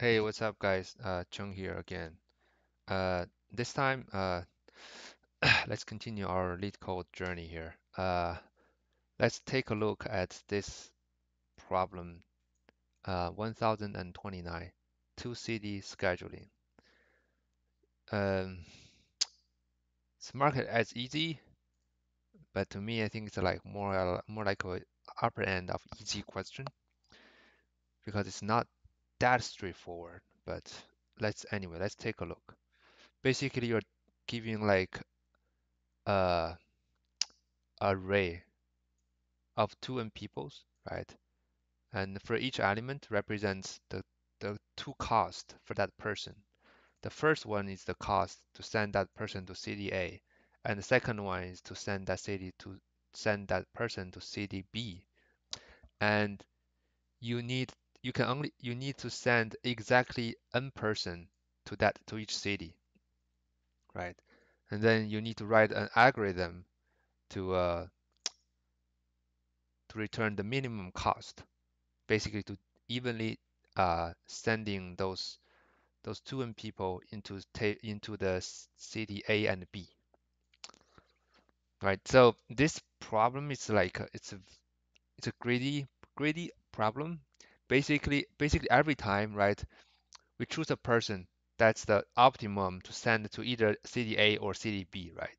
Hey, what's up, guys? Uh, Chung here again. Uh, this time, uh, let's continue our LeetCode journey here. Uh, let's take a look at this problem, uh, 1029, two city scheduling. Um, it's marked as easy, but to me, I think it's like more more like a upper end of easy question because it's not that straightforward. But let's anyway, let's take a look. Basically, you're giving like a array of two n peoples, right? And for each element represents the, the two cost for that person. The first one is the cost to send that person to city A, and the second one is to send that city to send that person to city B. And you need you can only you need to send exactly n person to that to each city, right? And then you need to write an algorithm to uh, to return the minimum cost basically to evenly uh, sending those those two n people into into the city A and B. Right. So this problem is like it's a it's a greedy greedy problem. Basically, basically every time, right, we choose a person that's the optimum to send to either city A or city B, right?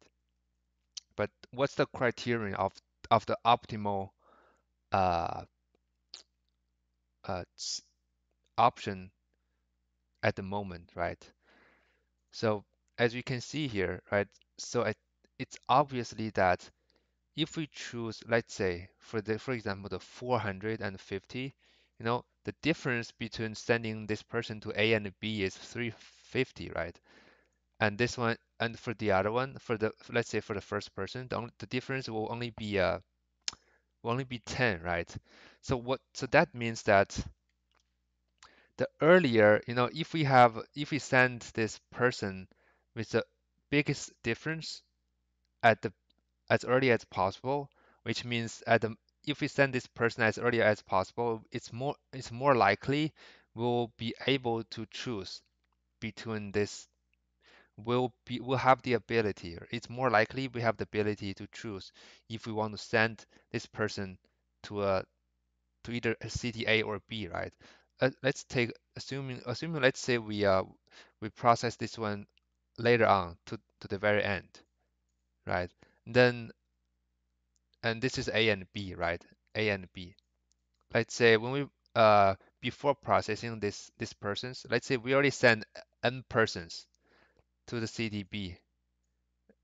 But what's the criterion of of the optimal uh, uh, option at the moment, right? So as you can see here, right? So it's obviously that if we choose, let's say, for the for example, the 450, you know, the difference between sending this person to A and B is 350, right? And this one, and for the other one, for the let's say for the first person, the, only, the difference will only be uh will only be 10, right? So what? So that means that the earlier, you know, if we have if we send this person with the biggest difference at the as early as possible, which means at the if we send this person as early as possible, it's more it's more likely we'll be able to choose between this will be will have the ability it's more likely we have the ability to choose if we want to send this person to a to either a city A or B, right? Uh, let's take assuming assuming let's say we uh we process this one later on to to the very end, right? Then and this is A and B, right? A and B. Let's say when we uh before processing this this persons, let's say we already sent n persons to the city B.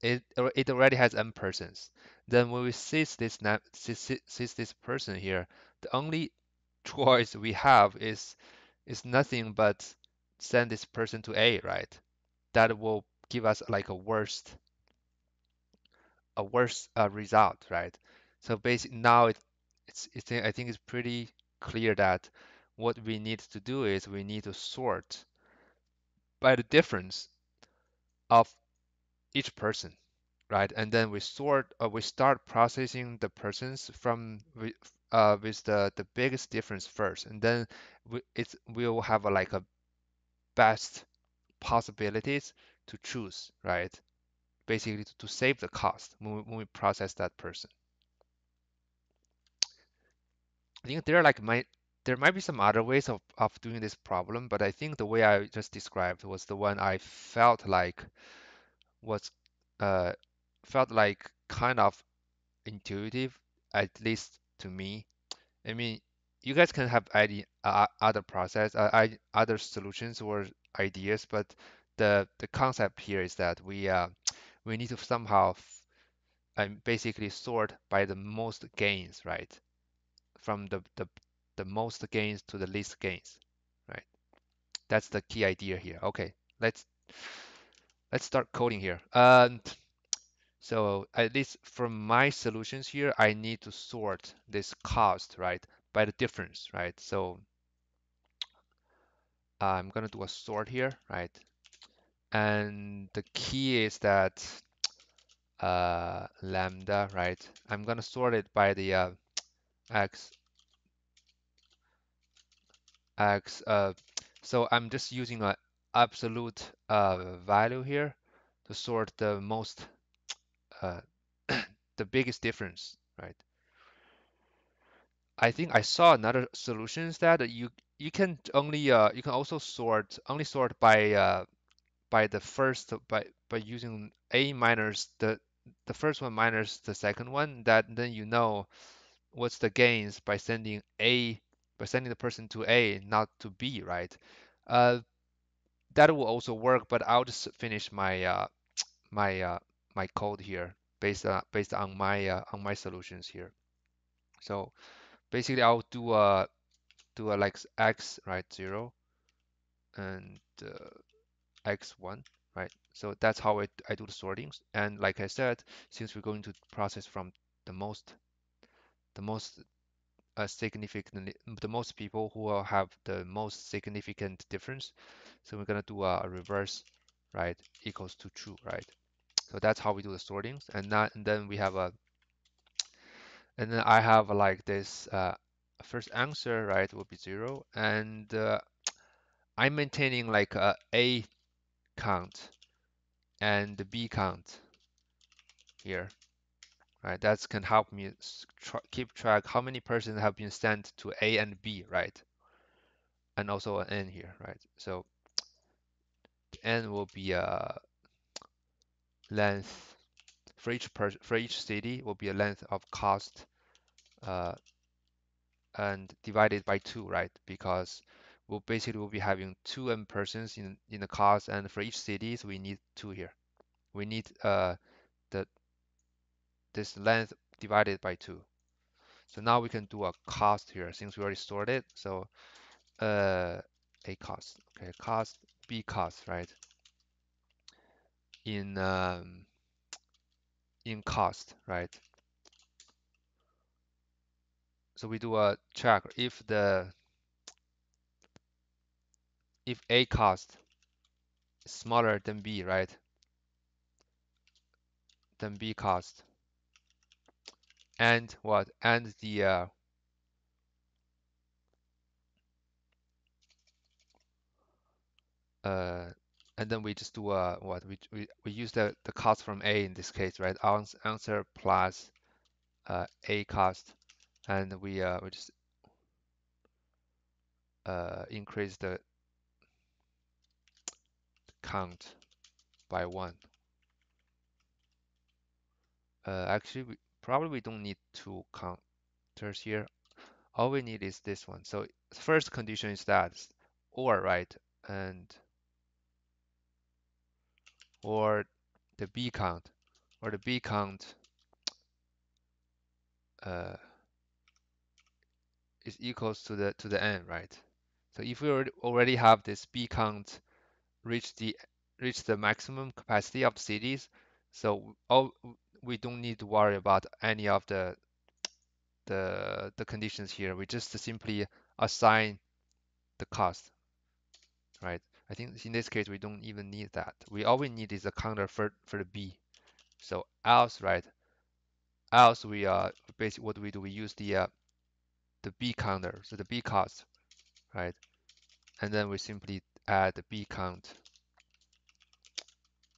It it already has n persons. Then when we seize this seize this person here, the only choice we have is is nothing but send this person to A, right? That will give us like a worst a worse uh, result, right? So basically now it, it's, it's I think it's pretty clear that what we need to do is we need to sort by the difference of each person, right? And then we sort uh, we start processing the persons from uh, with the the biggest difference first, and then we we will have a, like a best possibilities to choose, right? Basically to, to save the cost when we, when we process that person. I think there are like my there might be some other ways of, of doing this problem, but I think the way I just described was the one I felt like was uh felt like kind of intuitive, at least to me. I mean, you guys can have idea, uh, other process, uh, I, other solutions or ideas, but the the concept here is that we uh, we need to somehow um, basically sort by the most gains, right? From the, the the most gains to the least gains, right? That's the key idea here. Okay, let's let's start coding here. And so at least from my solutions here, I need to sort this cost, right, by the difference, right? So I'm gonna do a sort here, right? And the key is that uh, lambda, right? I'm gonna sort it by the uh, x x uh, So I'm just using a absolute uh, value here to sort the most uh, the biggest difference, right? I think I saw another solution is that you you can only uh, you can also sort only sort by uh, by the first by by using a minus the the first one minus the second one that then you know what's the gains by sending a by sending the person to A not to B right uh that will also work but I'll just finish my uh my uh my code here based on based on my uh, on my solutions here so basically I'll do a do a like x right zero and uh, x1, right? So that's how I, I do the sortings. And like I said, since we're going to process from the most the most uh, significant the most people who will have the most significant difference, so we're gonna do a, a reverse, right? Equals to true, right? So that's how we do the sortings. And that and then we have a and then I have like this uh, first answer, right, will be zero, and uh, I'm maintaining like a A count and the B count here, right? That can help me keep track how many persons have been sent to A and B, right? And also an N here, right? So N will be a length for each per for each city will be a length of cost uh, and divided by two, right? Because we'll basically will be having two M persons in in the cost, and for each cities we need two here. We need uh the this length divided by two. So now we can do a cost here since we already stored it. So uh, a cost, okay, cost, b cost, right? In um, in cost, right? So we do a check if the if a cost is smaller than b, right? Than b cost, and what? And the uh, uh, and then we just do a what? We we, we use the the cost from a in this case, right? Answer plus uh, a cost, and we uh, we just uh, increase the count by one. Uh, actually, we probably we don't need two counters here. All we need is this one. So first condition is that or right and or the b count or the b count uh, is equals to the to the n, right? So if we already have this b count reach the reach the maximum capacity of cities, so all we don't need to worry about any of the the the conditions here. We just simply assign the cost, right? I think in this case we don't even need that. We all we need is a counter for for the b. So else, right? Else we uh basically what do we do? We use the uh, the b counter, so the b cost, right? And then we simply add the b count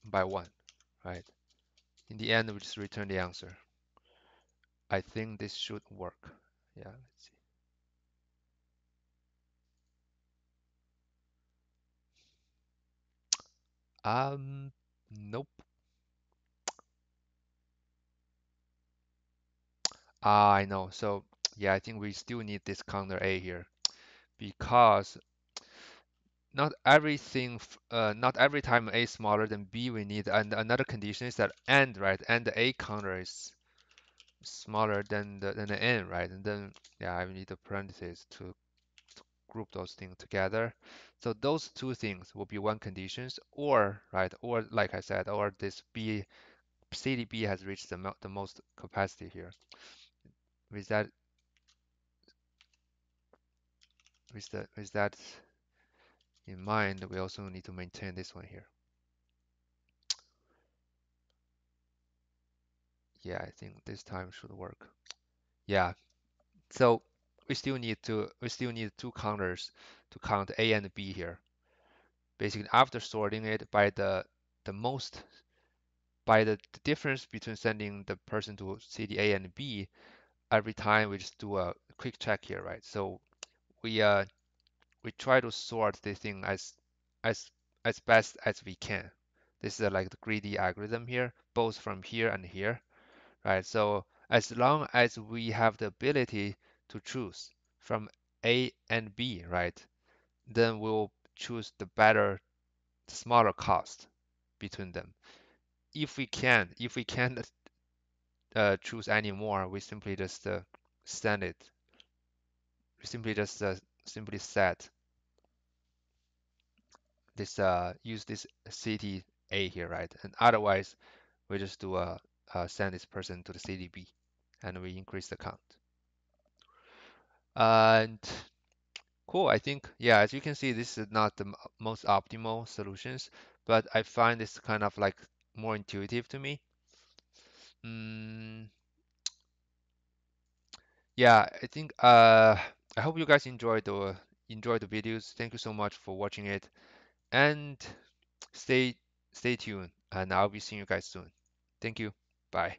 by one, right? In the end, we just return the answer. I think this should work. Yeah, let's see. Um, nope. Ah, I know. So yeah, I think we still need this counter A here because not everything, uh, not every time A is smaller than B, we need, and another condition is that AND, right? And the A counter is smaller than the, than the N, right? And then, yeah, I need the parentheses to, to group those things together. So those two things will be one conditions, or, right, or like I said, or this B, city B has reached the, the most capacity here. With that, with with that in mind, we also need to maintain this one here. Yeah, I think this time should work. Yeah, so we still need to we still need two counters to count A and B here. Basically, after sorting it by the the most by the, the difference between sending the person to city A and B, every time we just do a quick check here, right? So we uh we try to sort this thing as as as best as we can. This is like the greedy algorithm here, both from here and here, right? So as long as we have the ability to choose from A and B, right, then we'll choose the better, the smaller cost between them. If we can, if we can't uh, choose any more, we simply just uh, send it. We simply just uh, simply set this uh, use this city A here, right? And otherwise, we just do a uh, send this person to the city B, and we increase the count. And cool, I think yeah, as you can see, this is not the most optimal solutions, but I find this kind of like more intuitive to me. Mm, yeah, I think uh, I hope you guys enjoyed the enjoyed the videos. Thank you so much for watching it, and stay stay tuned, and I'll be seeing you guys soon. Thank you. Bye.